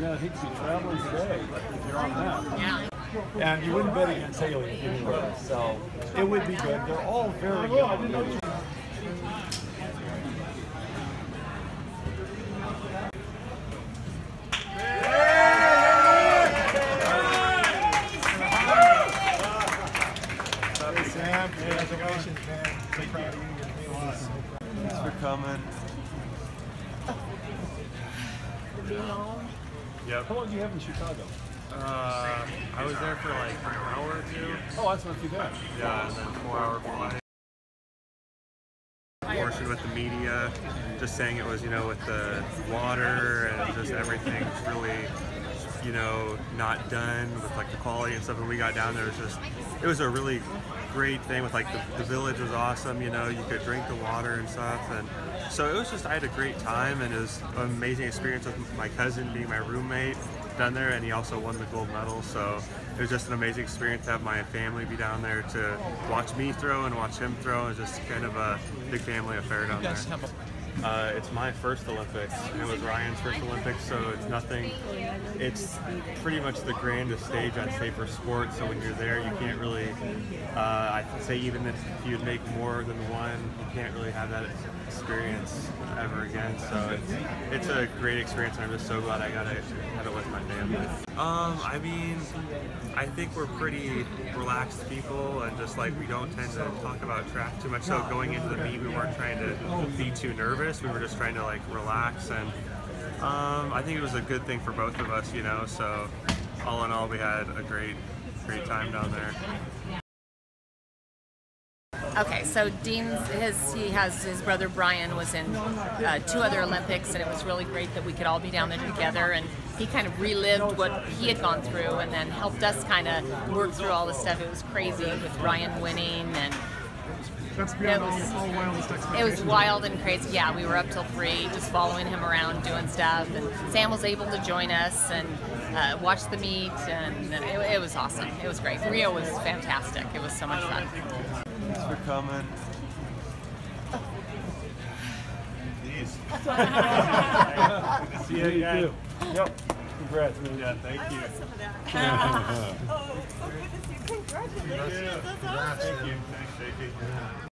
Man, he could be traveling today if you're on that. Yeah. And you wouldn't bet against Haley anyway, so it would be good. They're all very good. Sam, congratulations, man. So proud of you. You're. Thanks for coming. Yep. How long do you have in Chicago? Uh, I was there for like an hour or two. Oh, that's not too bad. Yeah, and then four hour flight. Portion with the media, just saying it was, you know, with the water and just everything really, you know, not done with like the quality and stuff. When we got down there, it was just, it was a really great thing with like the, the village was awesome, you know, you could drink the water and stuff. And so it was just, I had a great time and it was an amazing experience with my cousin being my roommate down there and he also won the gold medal. So it was just an amazing experience to have my family be down there to watch me throw and watch him throw. It was just kind of a big family affair down there. Uh, it's my first Olympics. It was Ryan's first Olympics, so it's nothing. It's pretty much the grandest stage I'd say for sports. So when you're there, you can't really. Uh, I'd say even if you'd make more than one, you can't really have that experience ever again. So it's it's a great experience. and I'm just so glad I got to have it with my family. Um, I mean, I think we're pretty relaxed people, and just like we don't tend to talk about track too much. So going into the meet, we weren't trying to be too nervous. We were just trying to like relax, and um, I think it was a good thing for both of us, you know. So all in all, we had a great, great time down there. Okay, so Dean's his he has his brother Brian was in uh, two other Olympics, and it was really great that we could all be down there together. And he kind of relived what he had gone through, and then helped us kind of work through all the stuff. It was crazy with Ryan winning, and That's it was wildest it was wild and crazy. Yeah, we were up till three, just following him around, doing stuff. And Sam was able to join us and uh, watch the meet, and it, it was awesome. It was great. Rio was fantastic. It was so much fun. Thanks for coming. These. Good to See you again. Yep. Congrats, man. Yeah, thank you. Oh, so good to see you. Congratulations. That's awesome. Thank you. Thanks, JP.